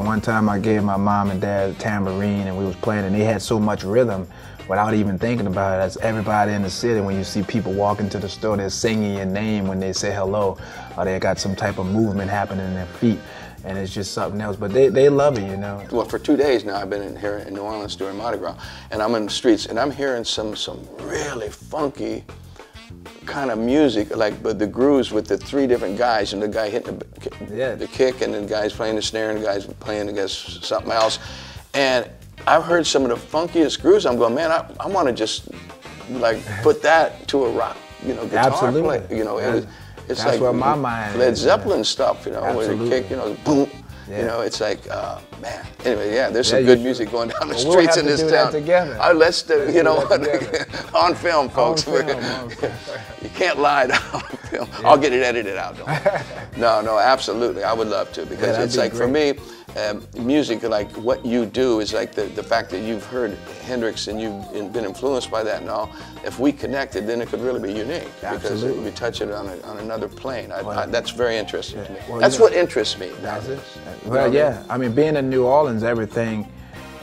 One time I gave my mom and dad a tambourine and we was playing and they had so much rhythm without even thinking about it. As everybody in the city, when you see people walking to the store, they're singing your name when they say hello, or they got some type of movement happening in their feet. And it's just something else. But they, they love it, you know. Well, for two days now, I've been in here in New Orleans during Mardi Gras, and I'm in the streets, and I'm hearing some some really funky kind of music, like but the grooves with the three different guys, and the guy hitting the, Yeah. the kick, and then the guys playing the snare, and the guys playing against something else. And I've heard some of the funkiest grooves. I'm going, man, I, I want to just like put that to a rock, you know, guitar Absolutely. play. You know, it- it's That's like where my mind Led Zeppelin yeah. stuff, you know, where the Absolutely. kick, you know, boom. Yeah. You know, it's like, uh, man. Anyway, yeah, there's Yeah, some good music going down the Well, we'll streets have in to this do that town. together. Uh, let's do, you do know, on film, folks. film, on film. you can't lie to on film. I'll get it edited out, don't. No, no, absolutely. I would love to because it's be like for me, um, music, like what you do is like the, the fact that you've heard Hendrix and you've been influenced by that and all. If we connected, then it could really be unique because it Absolutely. would be touching on, a, on another plane. I, Well, I, that's very interesting to me. Well, that's you know- what interests me. That's it. You Well, know? yeah. I mean, being in New Orleans, everything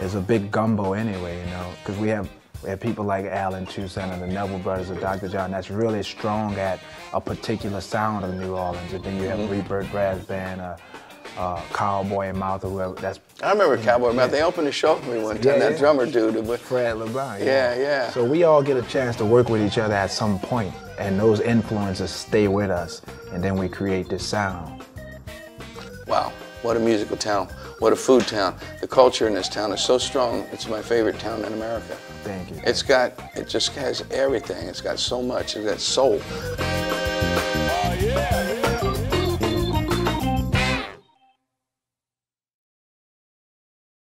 is a big gumbo anyway, you know, because we have we have people like Allen Toussaint and the Neville Brothers or Dr. John that's really strong at a particular sound of New Orleans. And then you have Mm-hmm. Rebirth Brass Band, uh, uh, Cowboy and Mouth, or whoever. That's I remember Cowboy Mouth. They opened the show for me one time. Yeah, that yeah. drummer dude. but- Fred LeBlanc. Yeah, yeah. So we all get a chance to work with each other at some point, and those influences stay with us, and then we create this sound. Wow, what a musical town. What a food town. The culture in this town is so strong. It's my favorite town in America. Thank you. It's got, it just has everything. It's got so much. It's got soul. Oh, yeah, yeah.